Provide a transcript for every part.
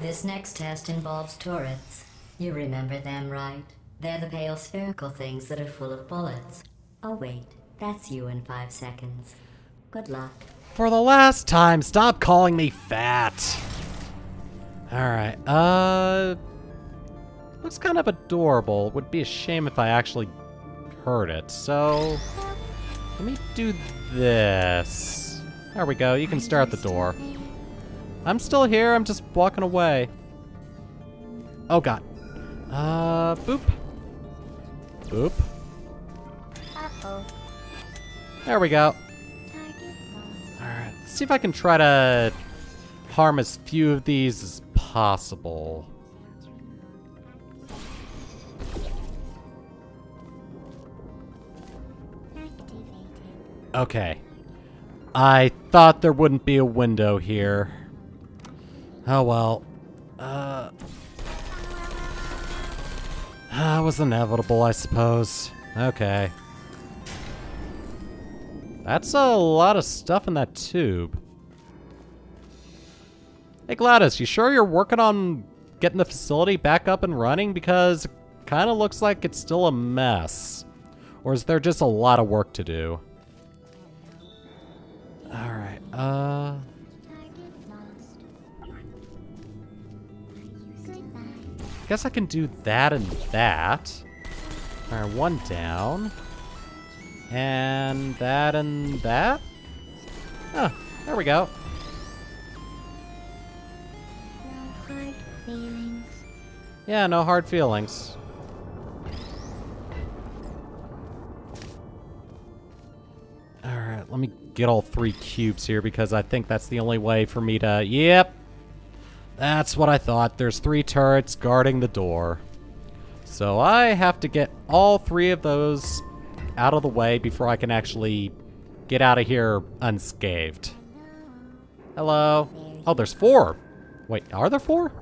This next test involves turrets. You remember them, right? They're the pale spherical things that are full of bullets. Oh wait, that's you in five seconds. Good luck. For the last time, stop calling me fat. Alright, uh... Looks kind of adorable. Would be a shame if I actually heard it, so... Let me do this. There we go, you can start the door. I'm still here, I'm just walking away. Oh god. Uh, boop. Boop. Uh-oh. There we go. Alright, let's see if I can try to harm as few of these as possible. Okay. I thought there wouldn't be a window here. Oh well. Uh. That was inevitable, I suppose. Okay. That's a lot of stuff in that tube. Hey GLaDOS, you sure you're working on getting the facility back up and running? Because it kind of looks like it's still a mess. Or is there just a lot of work to do? Alright, uh... Guess I can do that and that. Alright, one down. And that and that? Oh, there we go. Yeah, no hard feelings. Alright, let me get all three cubes here because I think that's the only way for me to... Yep! That's what I thought. There's three turrets guarding the door. So I have to get all three of those out of the way before I can actually get out of here unscathed. Hello? Oh, there's four! Wait, are there four?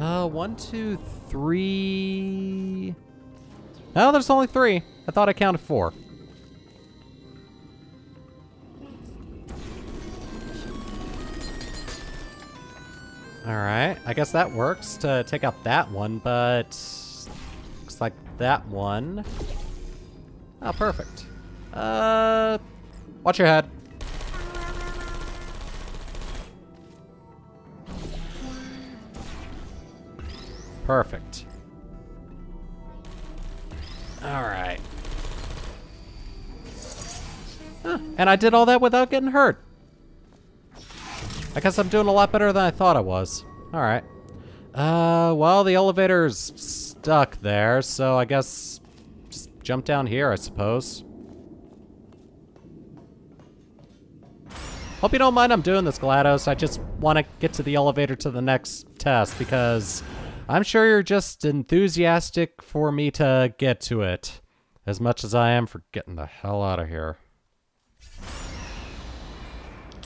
Uh, one, two, three. No, there's only three. I thought I counted four. Alright, I guess that works to take out that one, but looks like that one. Oh, perfect. Uh, watch your head. Perfect. Alright. Huh, and I did all that without getting hurt. I guess I'm doing a lot better than I thought I was. Alright. Uh, well, the elevator's stuck there, so I guess just jump down here, I suppose. Hope you don't mind I'm doing this, GLaDOS. I just want to get to the elevator to the next test because I'm sure you're just enthusiastic for me to get to it as much as I am for getting the hell out of here.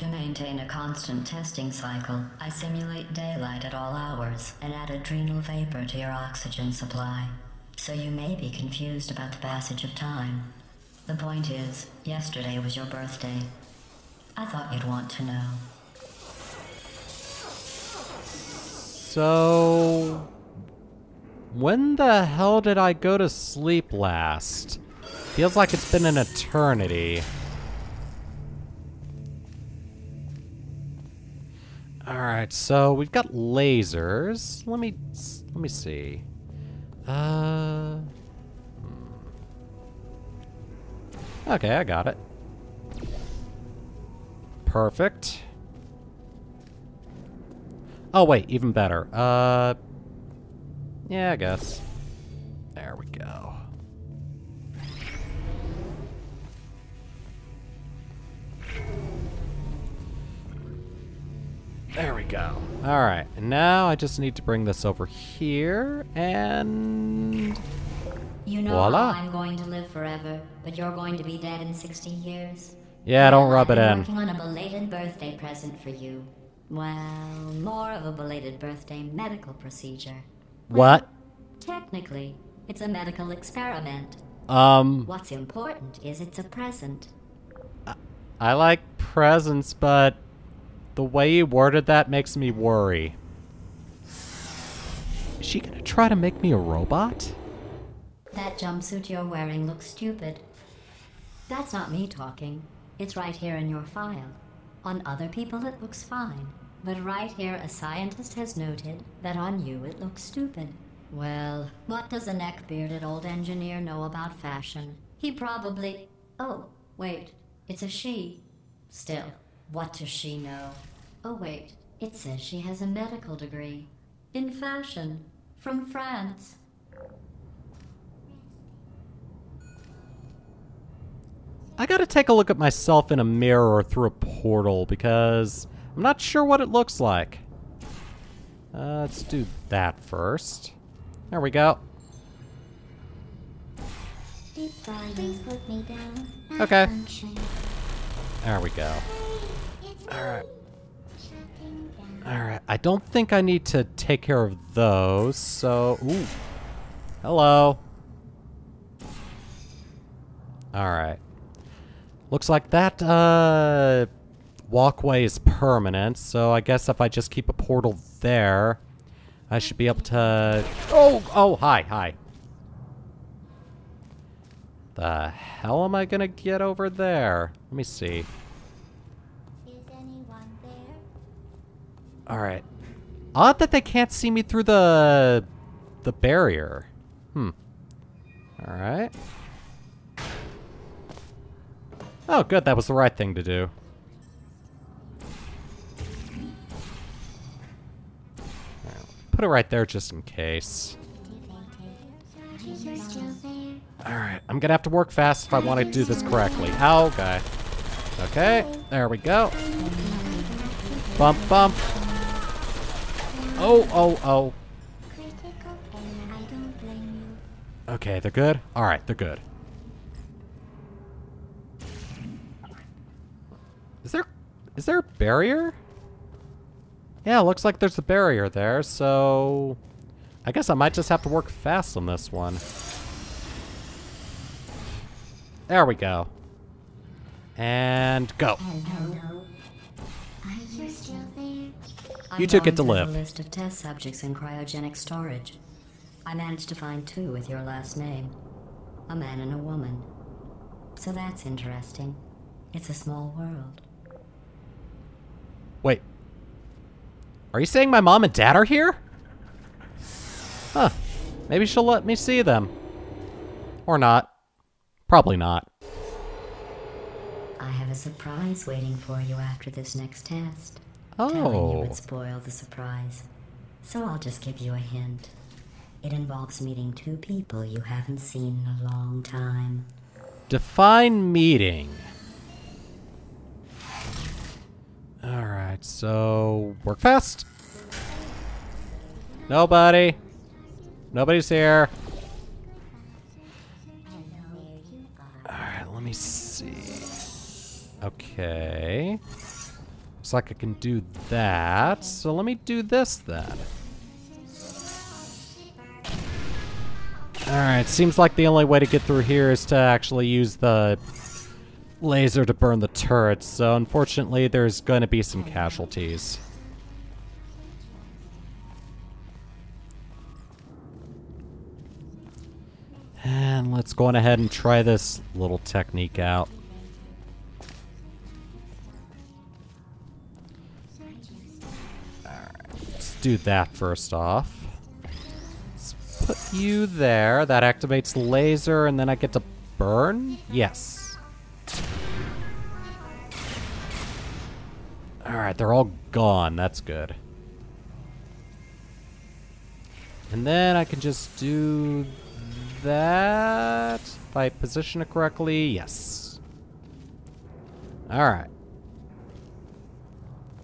To maintain a constant testing cycle, I simulate daylight at all hours and add adrenal vapor to your oxygen supply. So you may be confused about the passage of time. The point is, yesterday was your birthday. I thought you'd want to know. So, when the hell did I go to sleep last? Feels like it's been an eternity. All right, so we've got lasers. Let me let me see. Uh. hmm. Okay, I got it. Perfect. Oh wait, even better. Uh. Yeah, I guess. There we go. Alright, and now I just need to bring this over here, and... You know Voila. how I'm going to live forever, but you're going to be dead in 60 years? Yeah, don't Well, rub I've it been in. working on a belated birthday present for you. Well, more of a belated birthday medical procedure. What? Technically, it's a medical experiment. Um, What's important is it's a present. I like presents, but the way you worded that makes me worry. Is she gonna try to make me a robot? That jumpsuit you're wearing looks stupid. That's not me talking. It's right here in your file. On other people, it looks fine. But right here, a scientist has noted that on you it looks stupid. Well, what does a neck bearded old engineer know about fashion? He probably. Oh, wait, it's a she. Still, what does she know? Oh, wait, it says she has a medical degree. In fashion. From France. I gotta take a look at myself in a mirror or through a portal because I'm not sure what it looks like. Uh, let's do that first. There we go. Please put me down. Okay. There we go. Alright. Alright. I don't think I need to take care of those, so. Ooh. Hello. Alright. Looks like that, uh. Walkway is permanent, so I guess if I just keep a portal there, I should be able to. Oh! Oh, hi, hi. The hell am I gonna get over there? Let me see. There? All right. Odd that they can't see me through the the barrier. Hmm. All right. Oh, good. That was the right thing to do. Put it right there just in case. Activated. You're still there. All right. I'm gonna have to work fast if I want to do this correctly. Ow, okay. Okay. There we go. Bump, bump. Oh, oh, oh. Critical error. I don't blame you. Okay, they're good? Alright, they're good. Is there is there a barrier? Yeah, looks like there's a barrier there, so I guess I might just have to work fast on this one. There we go. And go. Hello. You get going to live. The list of test subjects in cryogenic storage. I managed to find two with your last name a man and a woman. So that's interesting. It's a small world. Wait. Are you saying my mom and dad are here? Huh. Maybe she'll let me see them. Or not. Probably not. I have a surprise waiting for you after this next test. Telling you Oh. would spoil the surprise. So I'll just give you a hint. It involves meeting two people you haven't seen in a long time. Define meeting. Alright, so work fast. Nobody. Nobody's here. Alright, let me see. Okay. Looks like I can do that. So let me do this then. Alright, seems like the only way to get through here is to actually use the laser to burn the turrets, so unfortunately there's going to be some casualties. And let's go on ahead and try this little technique out. Do that first off. Let's put you there. That activates laser, and then I get to burn? Yes. Alright, they're all gone. That's good. And then I can just do that. If I position it correctly, yes. Alright.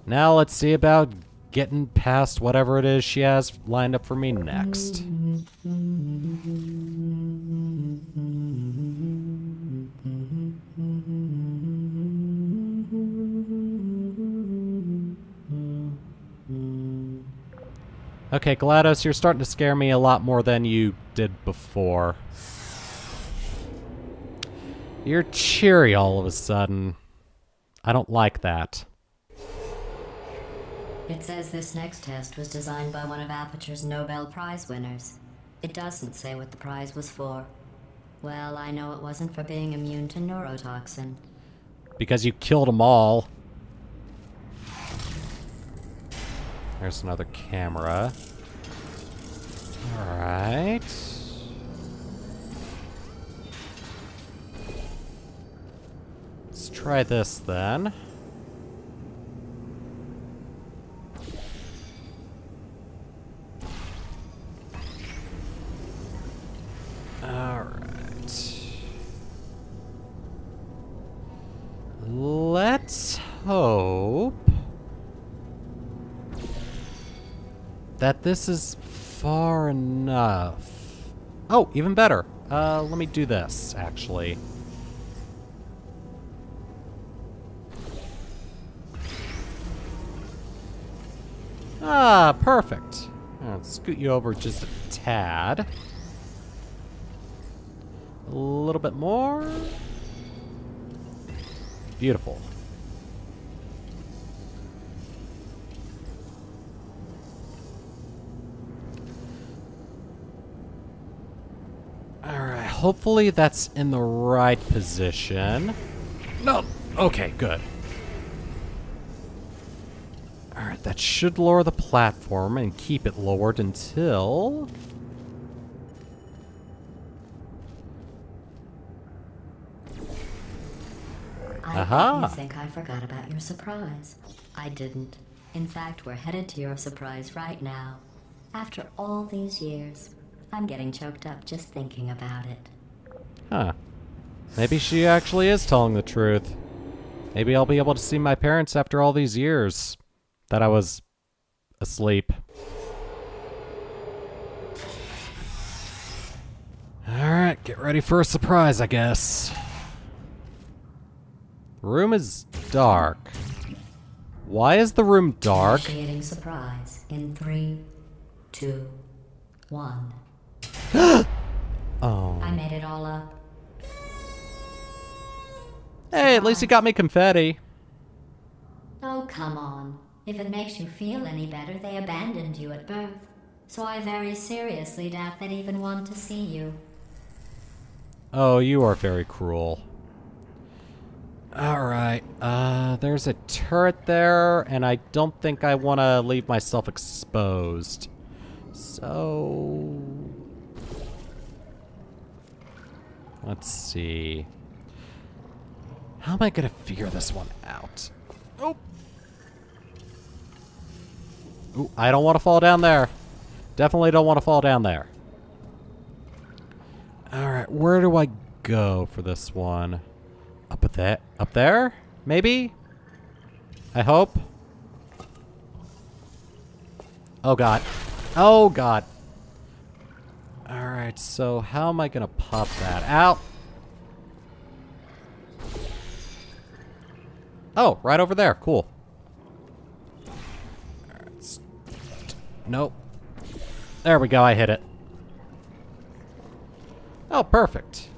Now let's see about getting past whatever it is she has lined up for me next. Okay, GLaDOS, you're starting to scare me a lot more than you did before. You're cheery all of a sudden. I don't like that. It says this next test was designed by one of Aperture's Nobel Prize winners. It doesn't say what the prize was for. Well, I know it wasn't for being immune to neurotoxin. Because you killed them all. There's another camera. Alright. Let's try this then. Hope that this is far enough. Oh, even better. Uh, let me do this, actually. Ah, perfect. I'll scoot you over just a tad. A little bit more. Beautiful. Hopefully that's in the right position. No, okay, good. Alright, that should lower the platform and keep it lowered until... I Aha. bet you think I forgot about your surprise. I didn't. In fact, we're headed to your surprise right now. After all these years, I'm getting choked up just thinking about it. Huh. Maybe she actually is telling the truth. Maybe I'll be able to see my parents after all these years that I was asleep. Alright, get ready for a surprise, I guess. Room is dark. Why is the room dark? Initiating surprise in three, two, one. Oh. I made it all up. Hey, at least you got me confetti. Oh, come on. If it makes you feel any better, they abandoned you at birth. So I very seriously doubt they'd even want to see you. Oh, you are very cruel. Alright, uh, there's a turret there, and I don't think I want to leave myself exposed. So... Let's see. How am I gonna figure this one out? Oh! Ooh, I don't want to fall down there. Definitely don't want to fall down there. Alright, where do I go for this one? Up at that up there? Maybe? I hope. Oh god. Oh god. Alright, so how am I gonna pop that out? Oh, right over there. Cool. Nope. There we go, I hit it. Oh, perfect.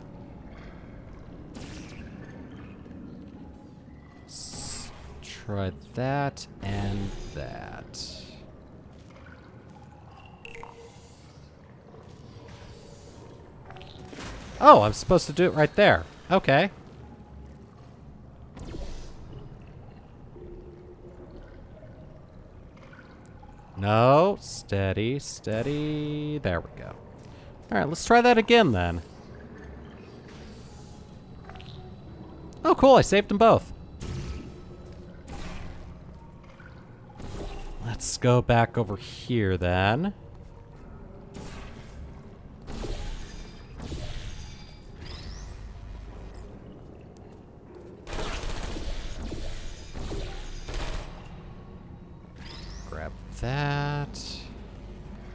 Let's try that and that. Oh, I'm supposed to do it right there. Okay. No, steady, steady. There we go. All right, let's try that again then. Oh, cool, I saved them both. Let's go back over here then.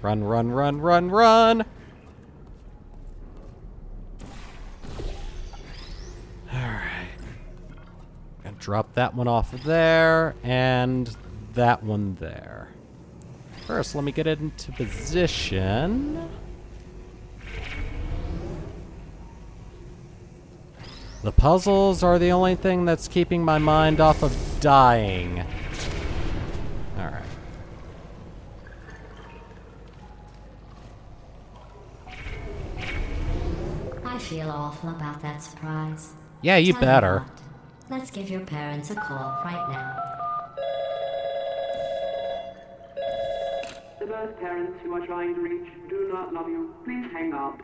Run, run, run, run, run! Alright. Gonna drop that one off of there, and that one there. First, let me get it into position. The puzzles are the only thing that's keeping my mind off of dying. Alright. I feel awful about that surprise. Yeah, you Tell better. what, Let's give your parents a call right now. The birth parents you are trying to reach do not love you. Please hang up.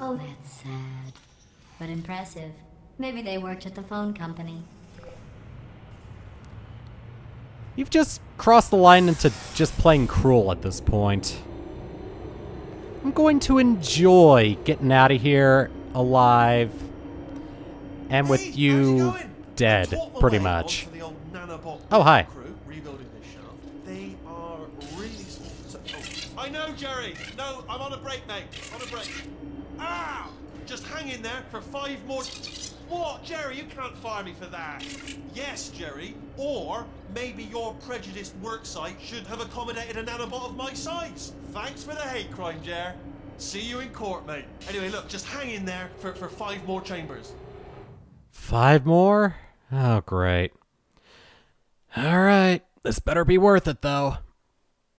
Oh, that's sad. But impressive. Maybe they worked at the phone company. You've just crossed the line into just playing cruel at this point. I'm going to enjoy getting out of here alive and with Hey, how's you dead, pretty much. onto the old nanobot Oh, hi. Crew rebuilding this shaft. They are really oh, I know, Jerry. No, I'm on a break, mate. On a break. Ah! Just hang in there for five more. What, Jerry? You can't fire me for that. Yes, Jerry. Or maybe your prejudiced worksite should have accommodated a nanobot of my size. Thanks for the hate crime, Jer. See you in court, mate. Anyway, look, just hang in there for, for five more chambers. Five more? Oh, great. All right. This better be worth it, though.